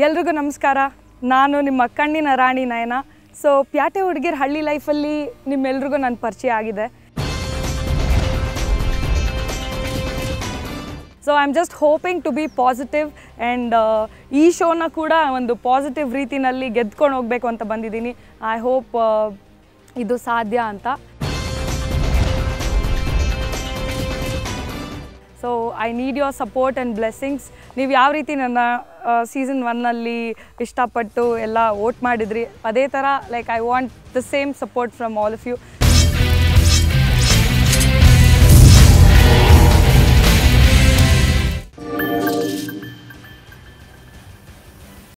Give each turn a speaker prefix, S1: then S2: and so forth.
S1: ಎಲ್ರಿಗೂ ನಮಸ್ಕಾರ. ನಾನು ನಿಮ್ಮ ಕಣ್ಣಿನ ರಾಣಿ ನಯನ. ಸೊ ಪ್ಯಾಟೆ ಹುಡುಗಿರ್ ಹಳ್ಳಿ ಲೈಫಲ್ಲಿ ನಿಮ್ಮೆಲ್ರಿಗೂ ನನ್ನ ಪರಿಚಯ ಆಗಿದೆ. So I am just hoping to be positive and ಈ ಶೋನ ಕೂಡ ಒಂದು ಪಾಸಿಟಿವ್ ರೀತಿನಲ್ಲಿ ಗೆದ್ಕೊಂಡು ಹೋಗಬೇಕು ಅಂತ ಬಂದಿದ್ದೀನಿ. ಐ ಹೋಪ್ ಇದು ಸಾಧ್ಯ ಅಂತ. So I need your support and blessings ನೀವು ಯಾವ ರೀತಿ ನನ್ನ ಸೀಸನ್ ಒನ್ನಲ್ಲಿ ಇಷ್ಟಪಟ್ಟು ಎಲ್ಲ ವೋಟ್ ಮಾಡಿದ್ರಿ, ಅದೇ ಥರ like I want the same support from all of you